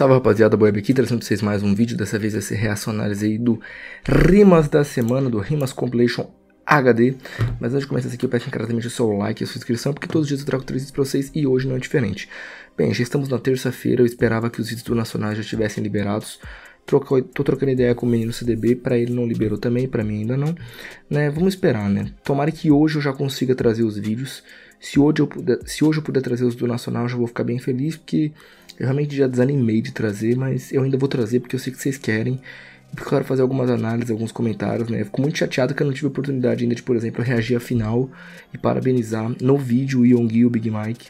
Salve rapaziada, Boeb aqui, trazendo pra vocês mais um vídeo, dessa vez ser reacionários aí do Rimas da Semana, do Rimas Compilation HD. Mas antes de começar isso aqui, eu peço encaradamente o seu like e a sua inscrição, porque todos os dias eu trago três vídeos pra vocês e hoje não é diferente. Bem, já estamos na terça-feira, eu esperava que os vídeos do Nacional já estivessem liberados. Troco, tô trocando ideia com o menino CDB, para ele não liberou também, para mim ainda não. Né, vamos esperar, né? Tomara que hoje eu já consiga trazer os vídeos. Se hoje eu puder, se hoje eu puder trazer os do Nacional, eu já vou ficar bem feliz, porque eu realmente já desanimei de trazer, mas eu ainda vou trazer porque eu sei que vocês querem. E quero fazer algumas análises, alguns comentários, né? Fico muito chateado que eu não tive oportunidade ainda de, por exemplo, reagir à final e parabenizar no vídeo o Yonggi e o Big Mike.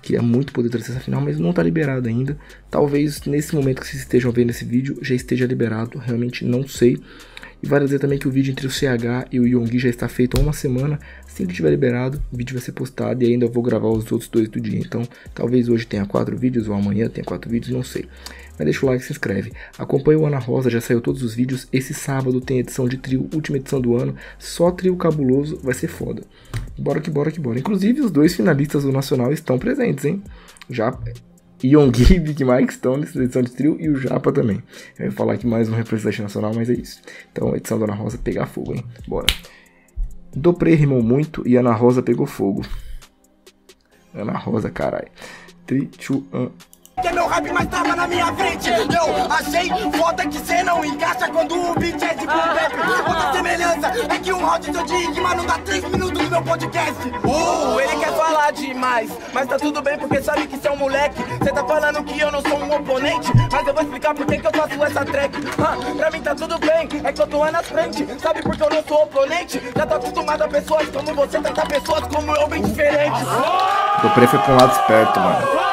Queria muito poder trazer essa final, mas não tá liberado ainda. Talvez nesse momento que vocês estejam vendo esse vídeo já esteja liberado, realmente não sei. E vale dizer também que o vídeo entre o CH e o Yonggi já está feito há uma semana. Assim que tiver liberado, o vídeo vai ser postado e ainda vou gravar os outros dois do dia. Então, talvez hoje tenha quatro vídeos ou amanhã tenha quatro vídeos, não sei. Mas deixa o like e se inscreve. Acompanha o Ana Rosa, já saiu todos os vídeos. Esse sábado tem edição de trio, última edição do ano. Só trio cabuloso, vai ser foda. Bora que bora que bora. Inclusive, os dois finalistas do Nacional estão presentes, hein? Já Yonggi e Big Mike estão nessa edição de trio e o Japa também. Eu ia falar aqui mais um representante nacional, mas é isso. Então, edição da Ana Rosa pegar fogo, hein? Bora. Dopré rimou muito e Ana Rosa pegou fogo. Ana Rosa, caralho. 3, 2, 1 que meu rap mais tava na minha frente Eu achei foda que cê não encaixa quando o beat é de boom bap Outra semelhança é que um round seu de mas não dá 3 minutos no meu podcast. Uh, ele quer falar demais Mas tá tudo bem porque sabe que cê é um moleque. Cê tá falando que eu não sou um oponente Mas eu vou explicar por que que eu faço essa track. Huh, Pra mim tá tudo bem, é que eu tô na frente. Sabe por que eu não sou oponente? Já tô acostumado a pessoas como você Tratar pessoas como eu bem diferentes Dopré foi pra um lado esperto, mano. eu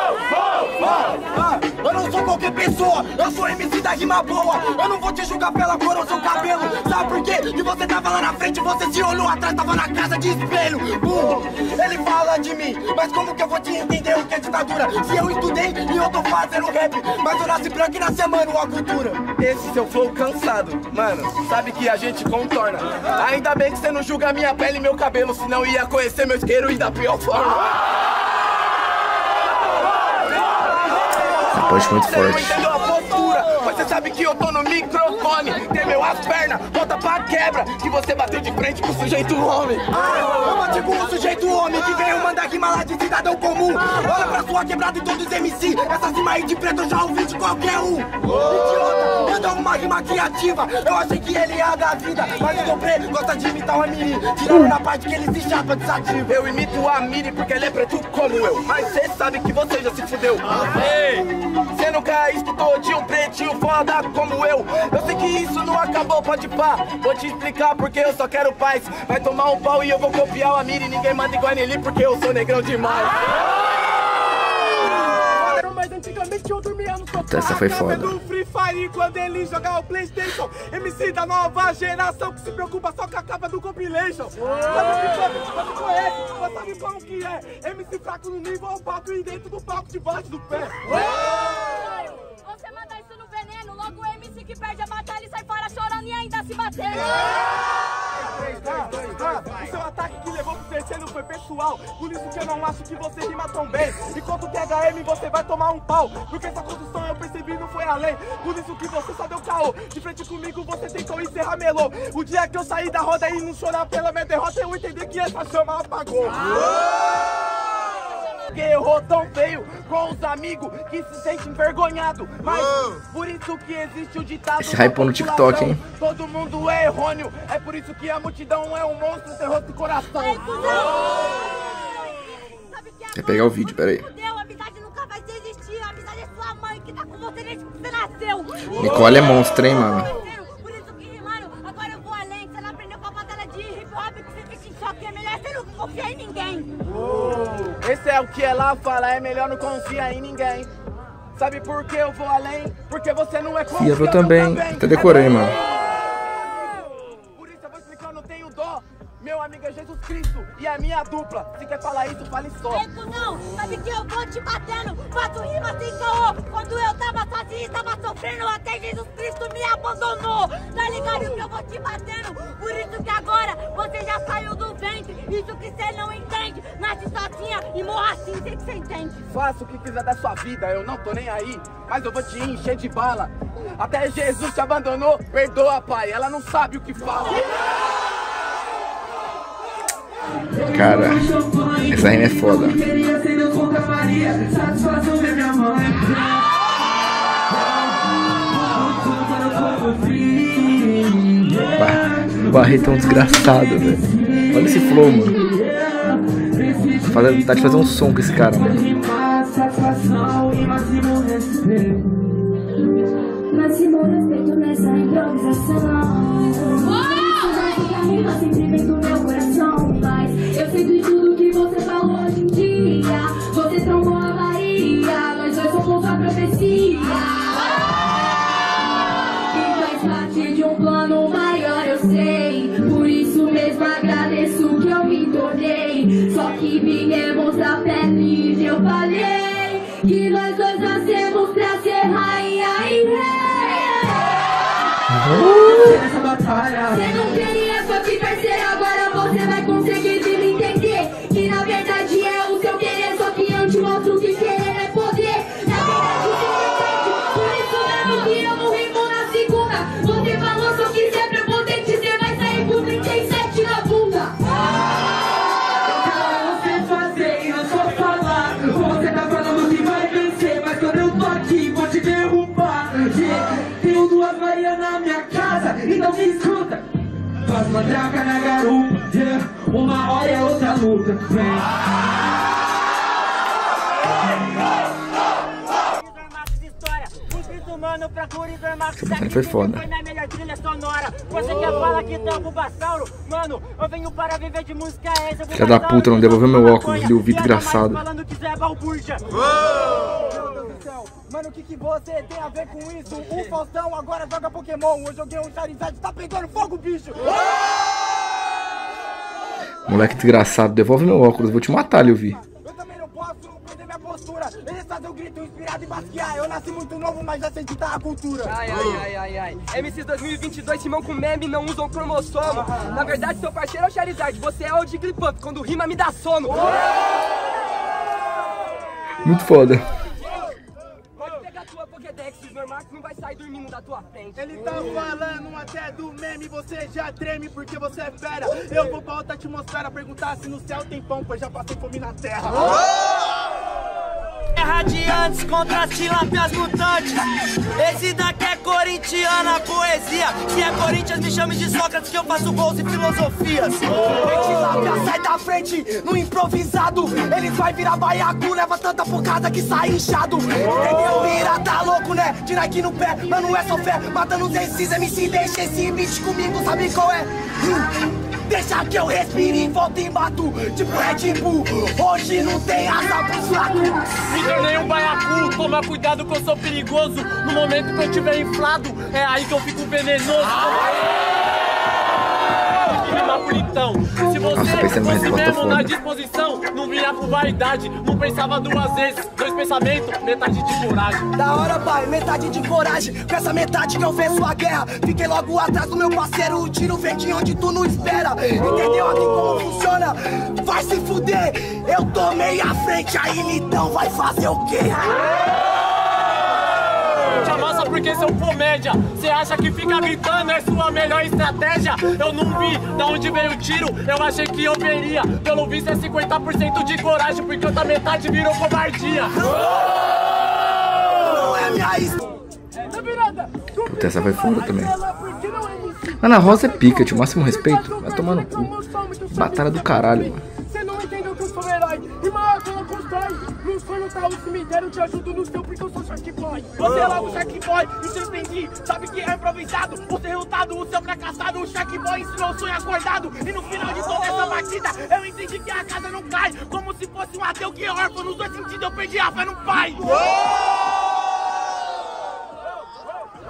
pessoa, eu sou MC da rima boa. Eu não vou te julgar pela cor ou seu cabelo. Sabe por quê? Que você tava lá na frente, você se olhou atrás, tava na casa de espelho. Burro, ele fala de mim, mas como que eu vou te entender o que é ditadura? Se eu estudei e eu tô fazendo rap, mas eu nasci branco e nasci mano a cultura. Esse seu flow cansado, mano, sabe que a gente contorna. Ainda bem que você não julga minha pele e meu cabelo, senão ia conhecer meu isqueiro e da pior forma. Punch muito forte. entendeu a postura, mas você sabe que eu tô no microfone. Tremeu as pernas, volta pra quebra. Que você bateu de frente com o sujeito homem. Eu com o sujeito homem que veio mandar rima lá de cidadão comum. Olha pra sua quebrada e todos MC. Essa cima aí de preto eu já ouvi de qualquer um. Idiota, manda uma rima criativa. Eu achei que ele ia dar vida, mas o Dobre gosta de imitar uma mini. Tirando na parte que ele se chapa de sativo. Eu imito a Miri porque ele é preto como eu. Mas cê sabe que você já se fudeu. Ei, cê nunca escutou de um pretinho foda como eu. Eu sei que isso não acabou, pode pá. Vou te explicar porque eu só quero paz. Vai tomar um pau e eu vou copiar o Amiri. Ninguém manda igual nele porque eu sou negrão demais. Mas antigamente eu dormia no sofá Essa foi foda. do Free Fire quando ele jogava o Playstation MC da nova geração que se preocupa só com a capa do compilation Sabe o que foi? Você conhece, você sabe como que é MC fraco no nível ao palco e dentro do palco debaixo do pé Você e ainda se. Ah, ah, o seu ataque que levou pro terceiro foi pessoal. Por isso que eu não acho que você rima tão bem. Enquanto THM você vai tomar um pau. Porque essa condução eu percebi não foi além. Por isso que você só deu caô. De frente comigo você tentou encerrar melô. O dia que eu saí da roda e não chorar pela minha derrota Eu entendi que essa chama apagou que errou tão feio com os amigos que se sentem envergonhado. Mas por isso que existe o ditado. Esse hype no TikTok, hein? Todo mundo é errôneo. É por isso que a multidão é um monstro sem rosto e coração. Que Quer pegar o vídeo, peraí. É sua mãe que tá com você desde que você nasceu. Nicole é monstro, hein, mano? Por isso que, mano, agora eu vou além. Você não aprendeu com a batalha de hip hop que você fica em choque. É melhor você não confiar em ninguém. Esse é o que ela fala, é melhor não confiar em ninguém. Sabe por que eu vou além? Porque você não é Fia, eu também. Até decorei, mano. E a minha dupla. Se quer falar isso, fale só. Eco não, sabe que eu vou te batendo. Faço rima sem caô. Quando eu tava sozinho. sozinho, tava sofrendo, até Jesus Cristo me abandonou. Tá ligado que eu vou te batendo? Por isso que agora você já saiu do ventre. Isso que você não entende. Nasce sozinha e morra assim, sei que você entende. Faça o que quiser da sua vida, eu não tô nem aí. Mas eu vou te encher de bala. Até Jesus te abandonou, perdoa, pai. Ela não sabe o que fala. Cara, essa rima é foda. Bah, o Barreto é um desgraçado, velho. Olha esse flow, mano. Tá fazendo- Tá de fazer um som com esse cara, mano. Satisfação e máximo respeito. Máximo respeito nessa improvisação. Isso Yeah. Tenho duas Maria na minha casa, então me escuta. Faz mandraca na garupa, yeah. uma hora é outra luta. Mano, batalha daqui, foi foda. Foi na melhor trilha sonora. Você quer falar que tem Bassauro? Mano, eu venho para viver de música essa. Filha da puta, não devolveu meu óculos, ele ouviu desgraçado. Falando que Zé é balbúrdia. Mano, o que, que você tem a ver com isso? O Faustão agora joga Pokémon. Eu joguei um Charizard, tá pegando fogo, bicho. Moleque desgraçado, devolve meu óculos, vou te matar, Leovi. Eu também não posso perder minha postura. Eles fazem um grito inspirado em basquear. Eu nasci muito novo, mas já sei que tá a cultura. Ai, ai, ai, ai, ai. MCs 2022 rimam com meme, não usam cromossomo. Na verdade, seu parceiro é o Charizard, você é o Jigglypuff, quando rima me dá sono. Muito foda. Pokédex, o Normax não vai sair dormindo da tua frente. Ele tá falando até do meme, você já treme porque você é fera. Eu vou pra outra atmosfera perguntar se no céu tem pão, pois já passei fome na terra. É radiantes contra as tilápias mutantes. Esse daqui é corintiana poesia. Se é Corinthians, me chame de Sócrates que eu faço gols e filosofias. Tilápia, sai da frente, no improvisado. Ele vai virar baiacu, leva tanta focada que sai inchado. Entendeu? Vira, tá louco, né? De Nike no pé, mano, é só fé. Matando os MCs, MC, deixa esse beat comigo, sabe qual é? Hum. Deixa que eu respire e volto e mato. Tipo Red Bull, hoje não tem asa pro fraco. Me tornei um baiacu, toma cuidado que eu sou perigoso. No momento que eu tiver inflado, é aí que eu fico venenoso. Rima Se você fosse mesmo na disposição, não vinha com vaidade, não pensava duas vezes. Dois pensamentos, metade de coragem. Da hora, pai, metade de coragem. Com essa metade que eu venço a guerra. Fiquei logo atrás do meu parceiro. O tiro vem de onde tu não espera. Entendeu aqui como funciona? Vai se fuder. Eu tomei a frente, aí então vai fazer o quê? Te porque sou comédia. Cê acha que fica gritando é sua melhor estratégia? Eu não vi da onde veio o tiro, eu achei que eu veria. Pelo visto é 50% de coragem, porque outra metade virou covardia. Não é minha. Puta, essa foi foda também. Mano, a Rosa é pica, tio. Máximo respeito. Vai tomar no cu. Batalha do caralho, mano. Você não entendeu que eu sou herói E maior que eu constrói No sonho tá o cemitério Te ajudo no seu porque eu sou Shark Boy. Você é logo Shark Boy E te entendi Sabe que é improvisado. O derrotado O seu fracassado O Shark Boy ensinou o sonho acordado. E no final de toda essa batida Eu entendi que a casa não cai. Como se fosse um ateu que é órfão Nos dois sentidos eu perdi a fé no pai.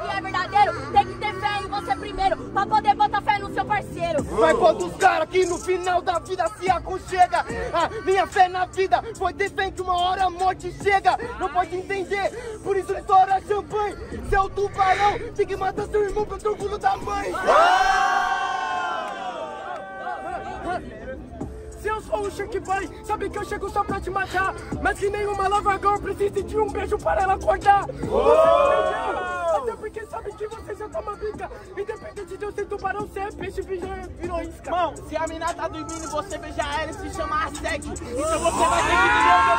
E é verdadeiro, tem que ter fé em você primeiro, pra poder botar fé no seu parceiro. Vai contra os caras que no final da vida se aconchega A minha fé na vida foi fé que uma hora a morte chega Não pode entender, por isso estoura champanhe Seu tubarão, tem que matar seu irmão pra ter orgulho da mãe. Se eu sou o Shark Boy, sabe que eu chego só pra te matar. Mas que nenhuma lava girl precise de um beijo para ela acordar. Você porque sabe que você já toma bica. Independente de eu ser tubarão, você é peixe, virou, virou isca. Irmão, se a mina tá dormindo e você beijar ela, se chama ASEC. Então você vai ter que viver o meu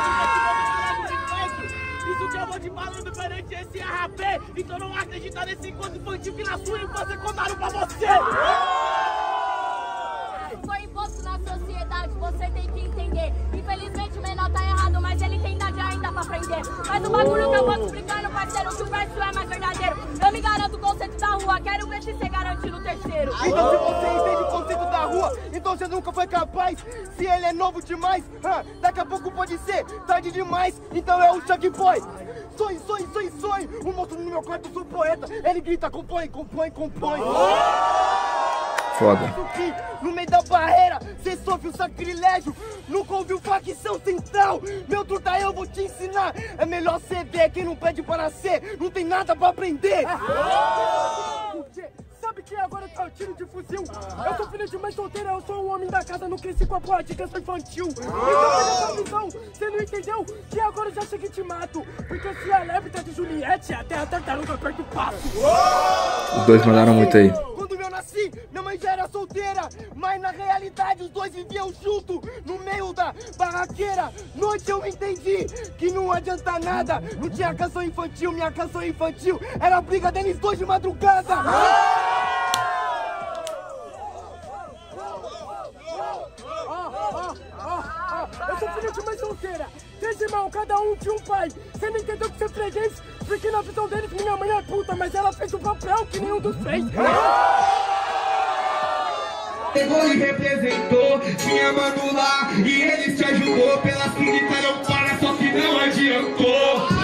Isso que eu vou te falando perante esse RAP. Então não acredita nesse encontro infantil que na sua infância contaram pra você. Foi imposto na sociedade, você tem que entender. Infelizmente o menor tá errado, mas ele tem idade ainda pra aprender. Mas o bagulho que eu vou te explicando, parceiro, que o verso é mais verdadeiro. Eu me garanto o conceito da rua, quero ver se você garante no terceiro. Então se você entende o conceito da rua, então você nunca foi capaz. Se ele é novo demais, daqui a pouco pode ser tarde demais. Então é o Chuck Boy. Sonho, sonho, sonho, sonho. Um monstro no meu quarto, sou poeta. Ele grita, compõe, compõe, compõe. Foda. no meio da barreira cê sofre o sacrilégio. Nunca ouviu facção central. Meu truta, eu vou te ensinar. É melhor cê ver quem não pede para ser. Não tem nada pra aprender. Sabe que agora tá o tiro de fuzil? Eu sou filho de mãe solteira, eu sou o homem da casa, não cresci com a porra de criança infantil. Então olha essa visão, você não entendeu? Que agora eu já cheguei e te mato. Porque se a lébita de Juliette, até a tartaruga perde o passo. Os dois mandaram muito aí. Minha mãe já era solteira. Mas na realidade os dois viviam junto no meio da barraqueira. Noite eu entendi que não adianta nada. Não tinha canção infantil, minha canção infantil era a briga deles dois de madrugada. Eu sou filho de mãe solteira. Três irmãos, cada um de um pai. Você não entendeu que você é freguês? Porque na visão deles minha mãe é puta, mas ela fez o papel que nenhum dos fez. Pegou e representou, tinha mano lá e ele te ajudou. Pelas que gritaram para, só que não adiantou.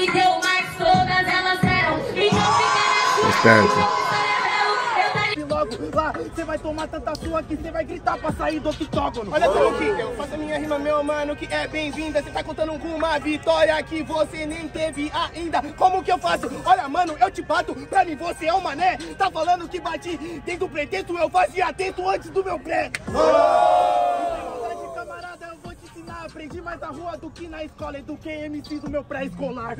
Me deu, mas todas elas deram. Então fica na sua tá E logo lá, você vai tomar tanta sua que você vai gritar pra sair do octógono. Olha só o que eu faço a minha rima, meu mano, que é bem-vinda. Você tá contando com uma vitória que você nem teve ainda. Como que eu faço? Olha, mano, eu te bato. Pra mim você é um mané. Tá falando que bati dentro do pretexto, eu fazia tento antes do meu pré. Verdade, Aprendi mais na rua do que na escola. Eduquei MC do meu pré-escolar.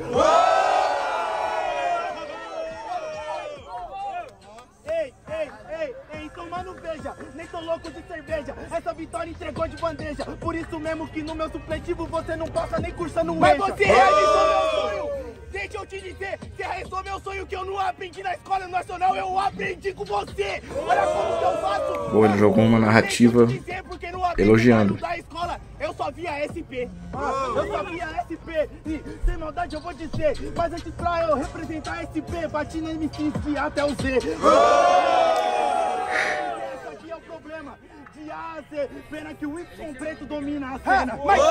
Ei, ei, ei, ei, então mano, veja, nem tô louco de cerveja. Essa vitória entregou de bandeja. Por isso mesmo que no meu supletivo você não passa nem cursando um Mas você realizou meu sonho! Deixa eu te dizer, você realizou meu sonho que eu não aprendi na escola nacional, eu aprendi com você! Olha como que eu faço! Bom, ele jogou uma narrativa dizer, elogiando. Só via SP. Ah, eu só via SP. E sem maldade eu vou dizer, mas antes pra eu representar SP, bati na MC até o Z. Esse aqui é o problema. De A a Z, pena que o Y preto domina a cena. Mas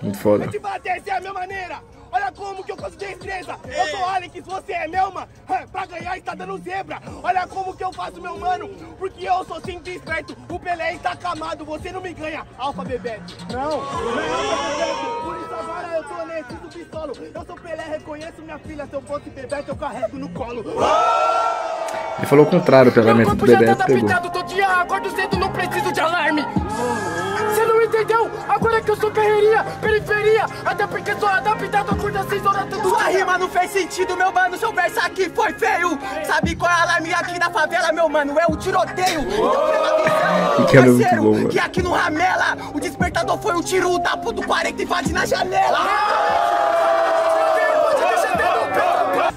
Muito foda. eu te bater, essa é a minha maneira. Olha como que eu de destreza. Eu sou Alex, você é Melma. Pra ganhar está dando zebra. Olha como que eu faço, meu mano. Porque eu sou sempre esperto. O Pelé está acamado, você não me ganha. Alfa Bebeto. Não, não é Alfa Bebeto. Por isso agora eu tô nesse do pistolo. Eu sou Pelé, reconheço minha filha. Se eu fosse Bebeto, eu carrego no colo. Ele falou o contrário, pelo menos do Bebeto pegou. todo dia acordo cedo, não preciso de alarme. Você não entendeu? Agora que eu sou carreirinha, periferia. Até porque sou adaptado, acorda seis horas todo Sua dia. rima não fez sentido, meu mano. Seu verso aqui foi feio. Sabe qual é a alarme aqui da favela, meu mano? É o tiroteio. Então Que muito parceiro, bom, mano. Que aqui no Ramela, o despertador foi um tiro. O tapo do 40 invade na janela.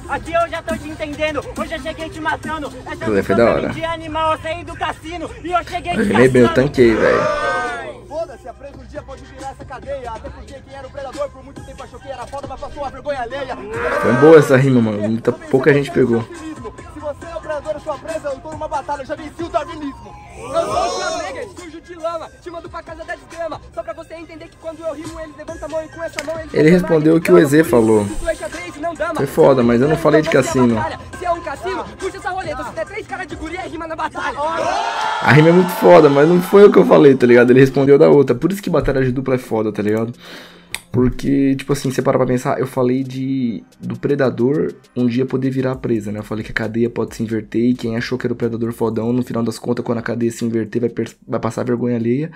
Aqui eu já tô te entendendo, hoje eu cheguei te matando. Essa Tudo foi da hora. de animal, eu saí do cassino e eu cheguei Eu te bem, eu tanquei, velho. Foda-se, a um dia pode virar essa cadeia. Até porque quem era o predador por muito tempo achou que era foda, mas passou a vergonha alheia. Foi boa essa rima, mano. Muita, pouca gente pegou. Se você é o predador da sua presa, eu tô numa batalha, eu já venci o darwinismo. Eu sou o Schwarzenegger, sujo de lama, te mando pra casa da desgrama. Só pra você entender que quando eu rimo, ele levanta a mão e com essa mão ele. Ele respondeu o que o EZ falou. Foi foda, mas eu não falei de cassino. Se é um cassino, puxa essa roleta. Se der três caras de guria, rima na batalha. A rima é muito foda, mas não foi o que eu falei, tá ligado? Ele respondeu da outra. Por isso que batalha de dupla é foda, tá ligado? Porque, tipo assim, você para pra pensar, eu falei de do predador um dia poder virar presa, né? Eu falei que a cadeia pode se inverter e quem achou que era o predador fodão, no final das contas, quando a cadeia se inverter, vai, vai passar vergonha alheia.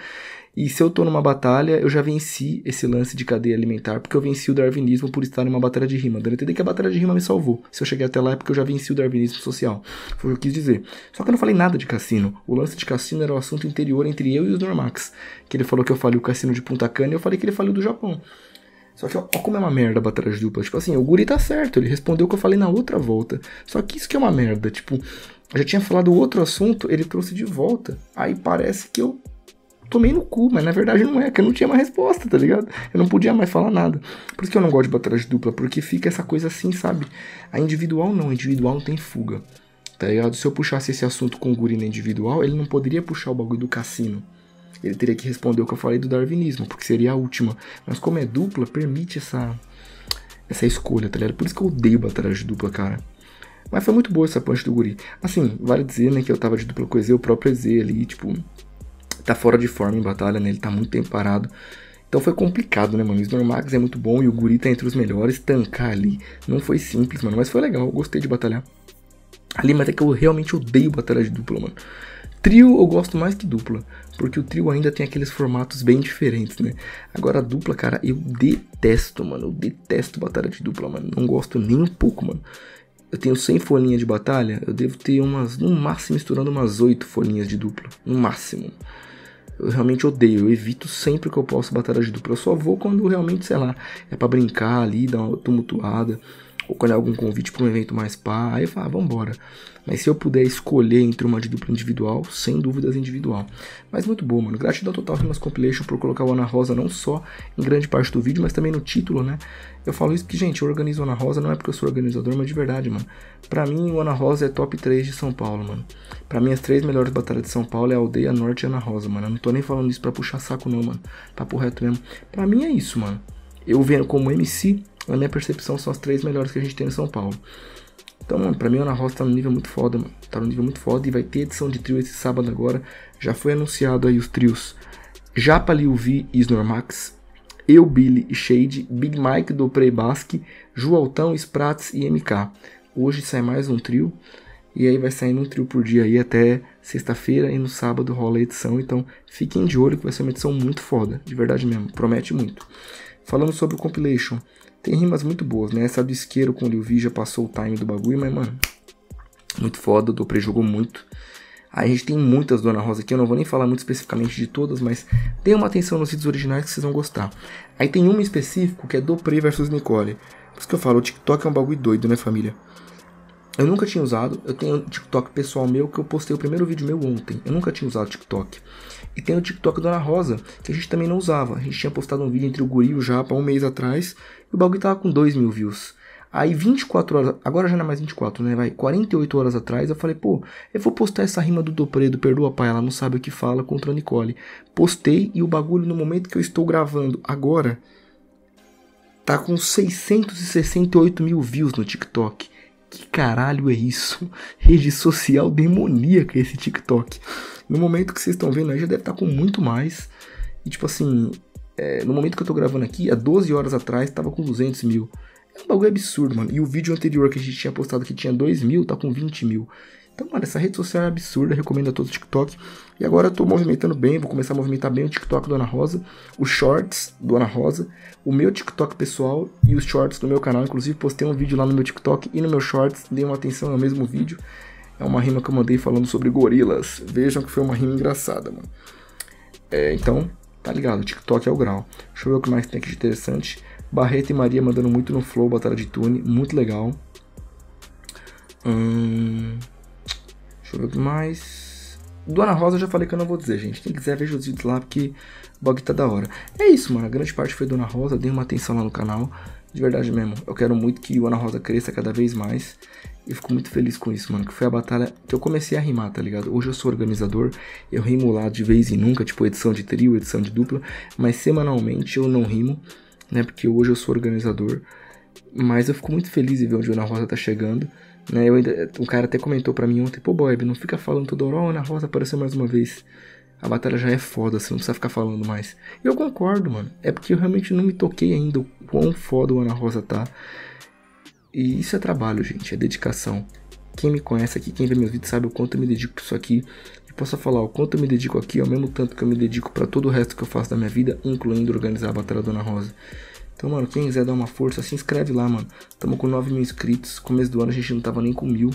E se eu tô numa batalha, eu já venci esse lance de cadeia alimentar, porque eu venci o darwinismo por estar numa batalha de rima. Dando entender que a batalha de rima me salvou. Se eu cheguei até lá é porque eu já venci o darwinismo social. Foi o que eu quis dizer. Só que eu não falei nada de cassino. O lance de cassino era o assunto interior entre eu e os Normax. Que ele falou que eu falei o cassino de Punta Cana e eu falei que ele falou do Japão. Só que ó, como é uma merda a batalha de dupla. Tipo assim, o Guri tá certo, ele respondeu o que eu falei na outra volta. Só que isso que é uma merda. Tipo, eu já tinha falado outro assunto, ele trouxe de volta. Aí parece que eu tomei no cu, mas na verdade não é, que eu não tinha mais resposta, tá ligado? Eu não podia mais falar nada. Por isso que eu não gosto de batalha de dupla, porque fica essa coisa assim, sabe? A individual não, a individual não tem fuga. Tá ligado? Se eu puxasse esse assunto com o Guri na individual, ele não poderia puxar o bagulho do cassino. Ele teria que responder o que eu falei do darwinismo, porque seria a última. Mas como é dupla, permite essa essa escolha, tá ligado? Por isso que eu odeio batalha de dupla, cara. Mas foi muito boa essa punch do guri. Assim, vale dizer, né, que eu tava de dupla com o EZ, o próprio EZ ali, tipo, tá fora de forma em batalha, né? Ele tá muito tempo parado. Então foi complicado, né, mano? O Snormax é muito bom e o Guri tá entre os melhores. Tancar ali não foi simples, mano. Mas foi legal, eu gostei de batalhar. Ali, mas é que eu realmente odeio batalha de dupla, mano. Trio eu gosto mais que dupla, porque o trio ainda tem aqueles formatos bem diferentes, né? Agora a dupla, cara, eu detesto, mano. Eu detesto batalha de dupla, mano. Não gosto nem um pouco, mano. Eu tenho 100 folhinhas de batalha, eu devo ter umas, no máximo, misturando umas 8 folhinhas de dupla. No máximo. Eu realmente odeio, eu evito sempre que eu posso batalha de dupla. Eu só vou quando realmente, sei lá, é para brincar ali, dar uma tumultuada. Ou quando é algum convite para um evento mais pá, aí eu falo, ah, vambora. Mas se eu puder escolher entre uma de dupla individual, sem dúvidas individual. Mas muito bom, mano. Gratidão total Rimas Compilation por colocar o Ana Rosa não só em grande parte do vídeo, mas também no título, né? Eu falo isso porque, gente, eu organizo Ana Rosa não é porque eu sou organizador, mas de verdade, mano. Pra mim, o Ana Rosa é top 3 de São Paulo, mano. Pra mim, as três melhores batalhas de São Paulo é a Aldeia Norte e Ana Rosa, mano. Eu não tô nem falando isso pra puxar saco, não, mano. Papo reto mesmo. Pra mim é isso, mano. Eu vendo como MC, na minha percepção, são as três melhores que a gente tem em São Paulo. Então, mano, pra mim o Ana Rosa tá no nível muito foda, mano. Tá no nível muito foda e vai ter edição de trio esse sábado agora. Já foi anunciado aí os trios Japa, Vi e Snormax. Eu, Billy e Shade, Big Mike do Prey Basque, Joaltão, Sprats e MK. Hoje sai mais um trio. E aí vai saindo um trio por dia aí até sexta-feira e no sábado rola a edição. Então fiquem de olho que vai ser uma edição muito foda. De verdade mesmo, promete muito. Falando sobre o compilation, tem rimas muito boas, né? Essa do isqueiro com o Liu Vi já passou o time do bagulho, mas mano, muito foda, o Dopré jogou muito. Aí a gente tem muitas Dona Rosa aqui, eu não vou nem falar muito especificamente de todas, mas dê uma atenção nos vídeos originais que vocês vão gostar. Aí tem uma específico que é Dopré versus Nicole. Por isso que eu falo, o TikTok é um bagulho doido, né família? Eu nunca tinha usado, eu tenho um TikTok pessoal meu que eu postei o primeiro vídeo meu ontem. Eu nunca tinha usado TikTok. E tem o TikTok Dona Rosa, que a gente também não usava. A gente tinha postado um vídeo entre o Guri e o Japa um mês atrás, e o bagulho tava com 2 mil views. Aí 24 horas, agora já não é mais 24, né? Vai 48 horas atrás, eu falei, pô, eu vou postar essa rima do Dopré, do Perdoa Pai, ela não sabe o que fala contra a Nicole. Postei e o bagulho no momento que eu estou gravando agora tá com 668 mil views no TikTok. Que caralho é isso? Rede social demoníaca esse TikTok. No momento que vocês estão vendo aí já deve estar tá com muito mais. E tipo assim, é, no momento que eu tô gravando aqui, há 12 horas atrás, tava com 200 mil. É um bagulho absurdo, mano. E o vídeo anterior que a gente tinha postado que tinha 2 mil, tá com 20 mil. Então, mano, essa rede social é absurda, recomendo a todos o TikTok. E agora eu tô movimentando bem, vou começar a movimentar bem o TikTok do Ana Rosa, os shorts do Ana Rosa, o meu TikTok pessoal e os shorts do meu canal. Inclusive, postei um vídeo lá no meu TikTok e no meu shorts, dei uma atenção ao mesmo vídeo. É uma rima que eu mandei falando sobre gorilas. Vejam que foi uma rima engraçada, mano. É, então, tá ligado, o TikTok é o grau. Deixa eu ver o que mais tem aqui de interessante. Barreto e Maria mandando muito no flow, batalha de tune, muito legal. Hum... Deixa eu ver o que mais. Do Ana Rosa eu já falei que eu não vou dizer, gente. Quem quiser, veja os vídeos lá, porque o bug tá da hora. É isso, mano. A grande parte foi do Ana Rosa. Dei uma atenção lá no canal. De verdade mesmo. Eu quero muito que o Ana Rosa cresça cada vez mais. E fico muito feliz com isso, mano. Que foi a batalha que eu comecei a rimar, tá ligado? Hoje eu sou organizador. Eu rimo lá de vez em nunca, tipo edição de trio, edição de dupla. Mas semanalmente eu não rimo, né? Porque hoje eu sou organizador. Mas eu fico muito feliz em ver onde o Ana Rosa tá chegando. Né? Eu ainda, um cara até comentou pra mim ontem, pô, Bob, não fica falando toda hora, oh, Ana Rosa apareceu mais uma vez. A batalha já é foda, você não precisa ficar falando mais. E eu concordo, mano. É porque eu realmente não me toquei ainda o quão foda o Ana Rosa tá. E isso é trabalho, gente, é dedicação. Quem me conhece aqui, quem vê meus vídeos sabe o quanto eu me dedico pra isso aqui. E posso falar o quanto eu me dedico aqui, ao mesmo tanto que eu me dedico para todo o resto que eu faço da minha vida, incluindo organizar a Batalha da Ana Rosa. Então, mano, quem quiser dar uma força, se inscreve lá, mano. Tamo com 9 mil inscritos. Começo do ano a gente não tava nem com mil,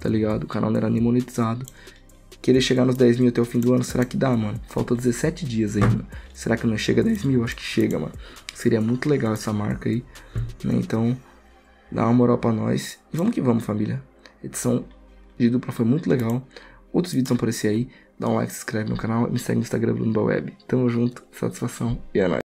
tá ligado? O canal não era nem monetizado. Querer chegar nos 10 mil até o fim do ano, será que dá, mano? Falta 17 dias mano. Será que não chega a 10 mil? Acho que chega, mano. Seria muito legal essa marca aí. Né? Então, dá uma moral pra nós. E vamos que vamos, família. edição de dupla foi muito legal. Outros vídeos vão aparecer aí. Dá um like, se inscreve no canal e me segue no Instagram Bruno Web. Tamo junto, satisfação e é nóis.